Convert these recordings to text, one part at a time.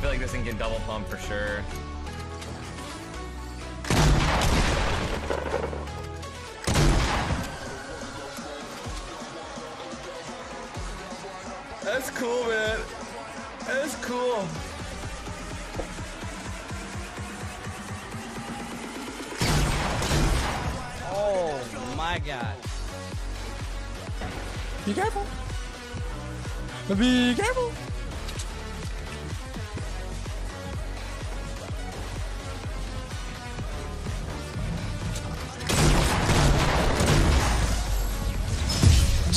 think this thing can double pump for sure. That's cool, man. That's cool. Oh my god. Be careful. Be careful.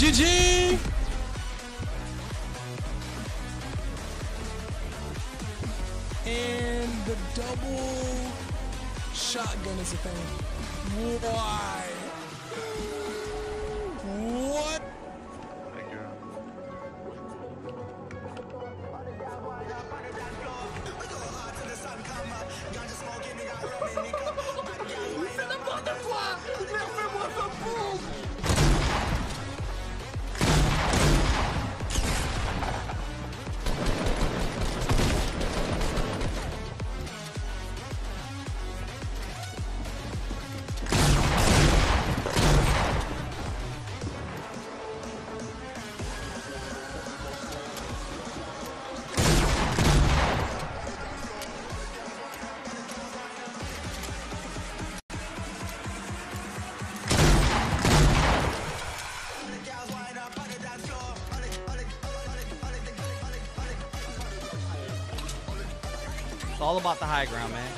GG! And the double shotgun is a thing. Why? All about the high ground, man.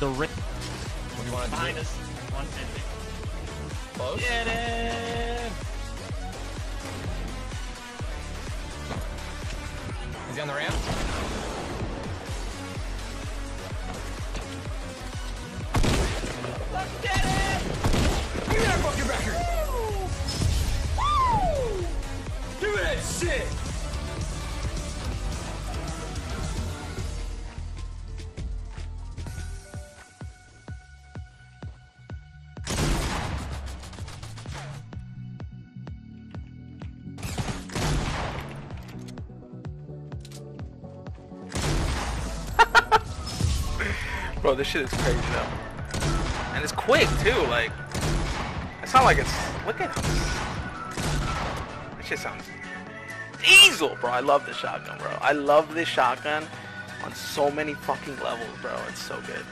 The rip. What do you want to Behind do? us. 150. Close? Get it! Is he on the ramp? Bro, this shit is crazy though. And it's quick too, like it's not like it's look at This shit sounds diesel, bro. I love this shotgun, bro. I love this shotgun on so many fucking levels, bro. It's so good.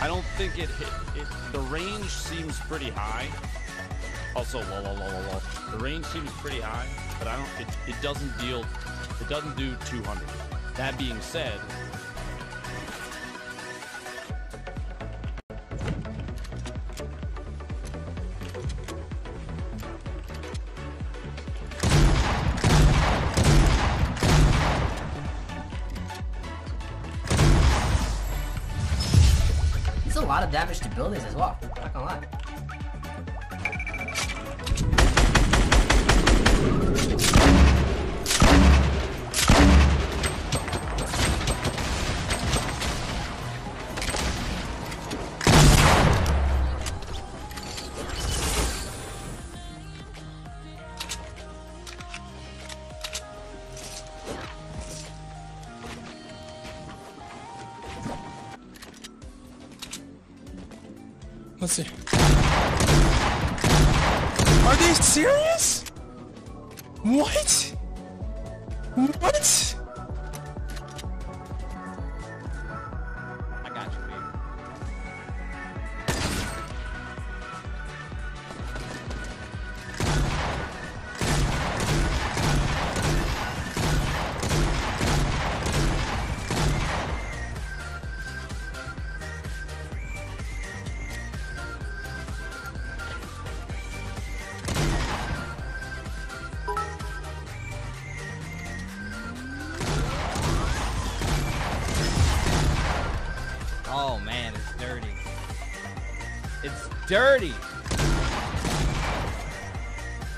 I don't think it hit. It, the range seems pretty high. Also, lol, lol, lol, lol. The range seems pretty high, but I don't. It, it doesn't deal. It doesn't do 200. That being said, damage to buildings as well. Not gonna lie. Let's see. Are they serious? What? What? Dirty.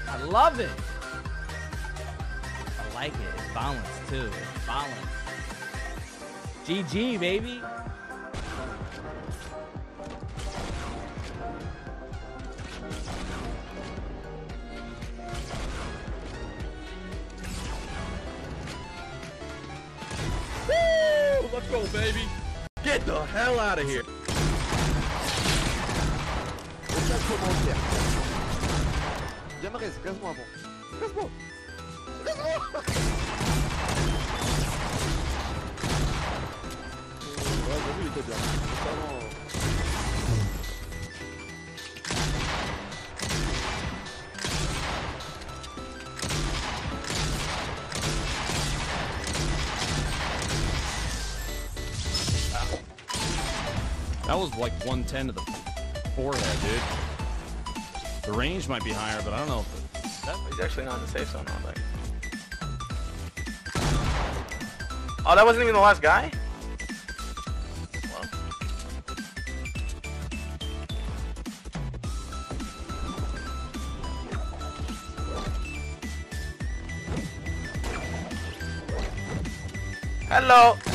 I love it. I like it. It's balanced too. It's balanced. GG, baby. Woo! Let's go, baby. Get the hell out of here. Commentaire. Casse-moi avant. Casse-moi Casse-moi Ouais, j'ai vu, il était bien. That was like 110 to the forehead, dude. The range might be higher, but I don't know That, he's actually not in the safe zone. Oh, that wasn't even the last guy? Hello.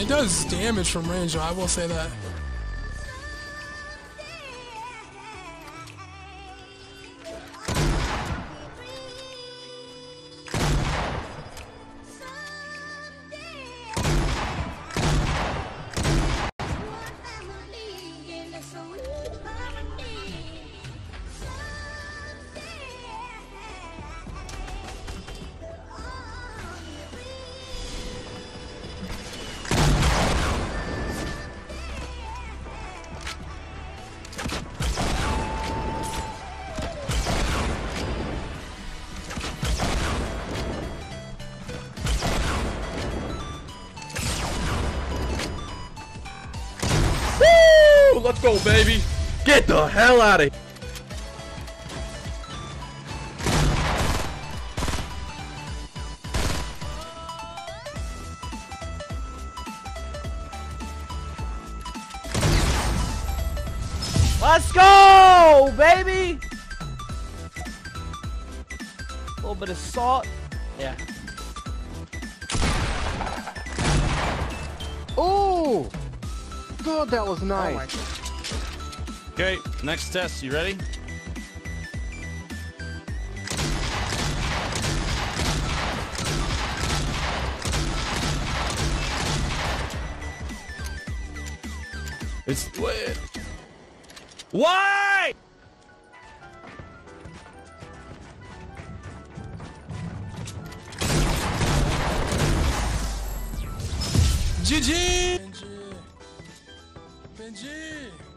It does damage from range, though, I will say that. Let's go, baby. Get the hell out of here. Let's go, baby. A little bit of salt. Yeah. Oh God, that was oh nice. Okay, next test. You ready? It's wait. Why? GG! Benji! Benji!